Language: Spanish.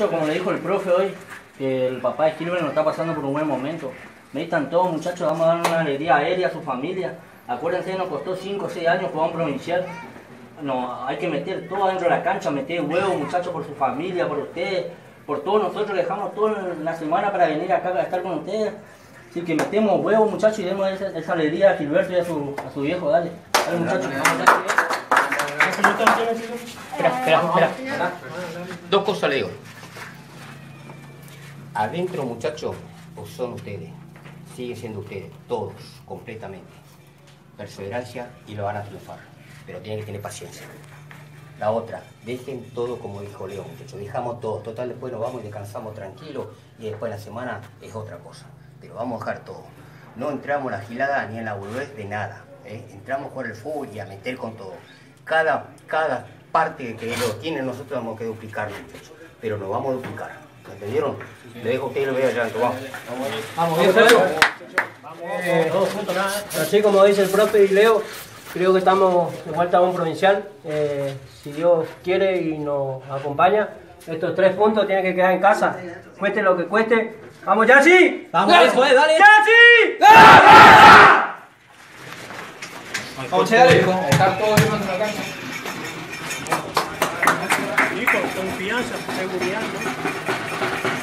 Como le dijo el profe hoy, que el papá de Gilbert no está pasando por un buen momento. Necesitan todos muchachos, vamos a dar una alegría aérea a su familia. Acuérdense, nos costó 5 o 6 años jugar un provincial. No, hay que meter todo dentro de la cancha, meter huevos muchachos por su familia, por ustedes, por todos nosotros dejamos toda la semana para venir acá a estar con ustedes. Así que metemos huevos muchachos y demos esa, esa alegría a Gilberto y a su, a su viejo, dale. Dale muchachos. Espera, espera, espera. Dos cosas le digo. Adentro, muchachos, pues son ustedes. Siguen siendo ustedes, todos, completamente. Perseverancia y lo van a triunfar. Pero tienen que tener paciencia. La otra, dejen todo como dijo Leo, muchachos. Dejamos todo. Total, después nos vamos y descansamos tranquilos. Y después la semana es otra cosa. Pero vamos a dejar todo. No entramos en la gilada ni en la boludez de nada. ¿eh? Entramos jugar el fútbol y a meter con todo. Cada, cada parte que lo tiene nosotros tenemos que duplicarlo, muchachos. Pero nos vamos a duplicar. ¿Me entendieron? Le dejo a ustedes y lo veo allá, vamos. Vamos, bien, Sergio. Eh, así como dice el profe y Leo, creo que estamos de vuelta a un provincial. Eh, si Dios quiere y nos acompaña, estos tres puntos tienen que quedar en casa. Cueste lo que cueste. ¡Vamos, Yassi! Vamos, eso es, dale. ¡Yassi! Vamos, dale. Estar todos de la cancha. Confianza, seguridad, ¿no?